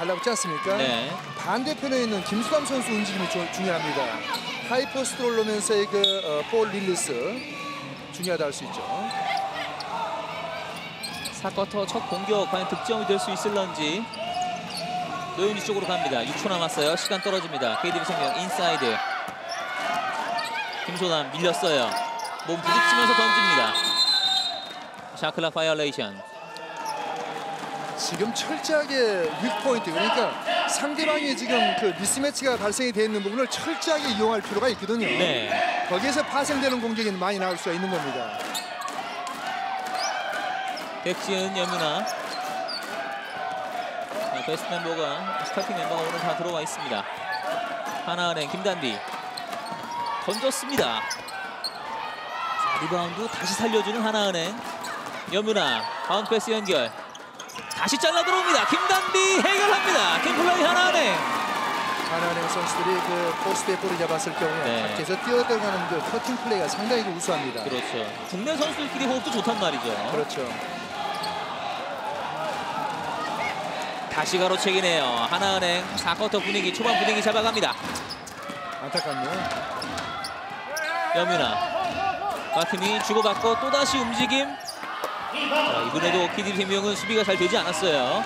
달라붙지 않습니까? 네. 반대편에 있는 김소담 선수 움직임이 조- 중요합니다. high post로 올라오면서의 그 어, 볼 release 중요하다 할 수 있죠. 사쿼터 첫 공격 과연 득점이 될 수 있을런지 노현지 쪽으로 갑니다. 6초 남았어요. 시간 떨어집니다. KDB 생명 인사이드. 김소담 밀렸어요. 몸 부딪히면서 던집니다. shot clock violation. 지금 철저하게 weak point 그러니까 상대방이 지금 그 mismatch가 발생이 돼 있는 부분을 철저하게 이용할 필요가 있거든요. 네. 거기에서 파생되는 공격이 많이 나올 수가 있는 겁니다. 백지은 염윤아. 자, 베스트 멤버가 스타팅 멤버가 오늘 다 들어와 있습니다. 하나은행 김단비 던졌습니다. 자, 리바운드 다시 살려주는 하나은행 염윤아 바운드 패스 연결 다시 잘라 들어옵니다. 김단비 해결합니다. 팀플레이 하나은행 하나은행 선수들이 그 포스트에 볼을 잡았을 경우에 네. 밖에서 뛰어들어가는 그 커팅 플레이가 상당히 그 우수합니다. 그렇죠. 국내 선수들끼리 호흡도 좋단 말이죠. 그렇죠. 다시 가로채기네요. 하나은행 4쿼터 분위기 초반 분위기 잡아갑니다. 안타깝네요. 여민아 마팀이 주고받고 또다시 움직임 자, 이번에도 키디 생명은 수비가 잘 되지 않았어요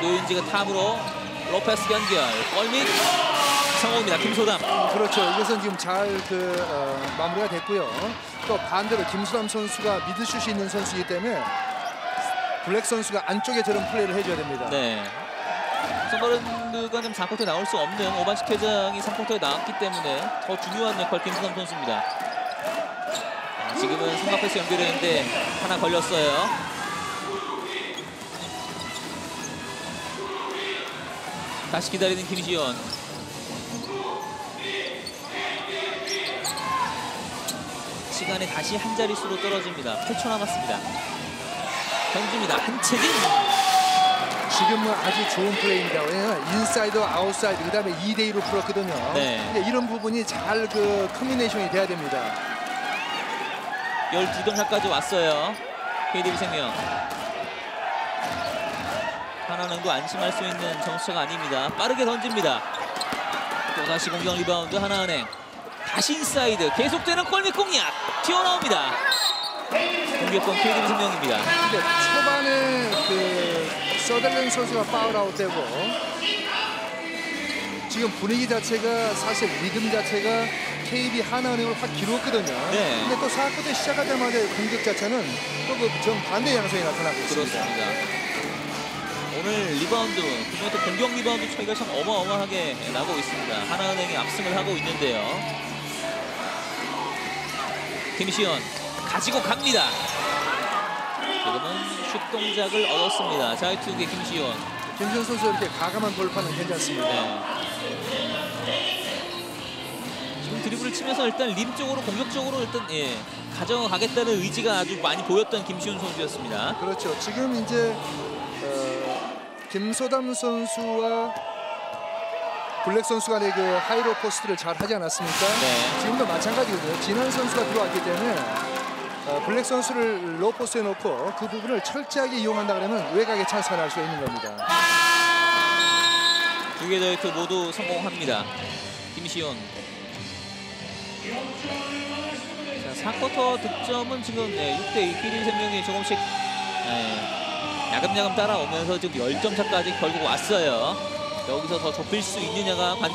노윤지가 탑으로 로페스 연결 골밑 성공입니다 김소담 그렇죠. 이것은 지금 잘그 마무리가 됐고요. 또 반대로 김수남 선수가 미드슛이 있는 선수이기 때문에 블랙 선수가 안쪽에 저런 플레이를 해줘야 됩니다. 네 선발은드가 좀 4쿼터에 나올 수 없는 오반식 회장이 3쿼터에 나왔기 때문에 더 중요한 역할 김수남 선수입니다. 자, 지금은 삼각 패스 연결했는데 하나 걸렸어요. 다시 기다리는 김시현. 시간이 다시 한 자릿수로 떨어집니다. 8초 남았습니다. 던집니다. 한채진 지금은 아주 좋은 플레이입니다. 왜냐하면 인사이드, 아웃사이드, 그 다음에 2대 2로 풀었거든요. 네. 이런 부분이 잘 그 커뮤니케이션이 돼야 됩니다. 12점차까지 왔어요. KDB 생명. 하나은행도 안심할 수 있는 점수차가 아닙니다. 빠르게 던집니다. 또다시 공격 리바운드 하나은행. 다시 인사이드. 계속되는 골밑 공략. 튀어나옵니다. 공격권 KDB 생명입니다. 초반에 그 서덜랜드 선수가 foul out 되고 지금 분위기 자체가 사실 리듬 자체가 KEB 하나은행으로 확 기울었거든요. 네. 근데 또 4쿼터 시작하자마자 공격 자체는 또 그 정반대 양상이 나타나고 있습니다. 그렇습니다. 오늘 리바운드, 그중에 또 공격 리바운드 차이가 참 어마어마하게 나고 있습니다. 하나은행이 압승을 하고 있는데요. 김시온 가지고 갑니다. 지금은 슛 동작을 얻었습니다. 자유투의 김시온. 김준 선수 이렇게 과감한 돌파는 괜찮습니다. 네. 지금 드리블을 치면서 일단 림 쪽으로 공격적으로 일단 예, 가져가겠다는 의지가 아주 많이 보였던 김시온 선수였습니다. 그렇죠. 지금 이제 어, 김소담 선수와 블랙 선수 간의 그 high-low post를 잘 하지 않았습니까? 네. 지금도 마찬가지거든요. 진안 선수가 들어왔기 때문에 어, 블랙 선수를 low post에 놓고 그 부분을 철저하게 이용한다 그러면 외곽에 찬스가 날 수가 있는 겁니다. 두 개 더히트 모두 성공합니다. 김시온. 자, 4쿼터 득점은 지금 네, 6대2 키린 생명이 조금씩 네, 야금야금 따라오면서 지금 10점 차까지 결국 왔어요. 여기서 더 좁힐 수 있느냐가 관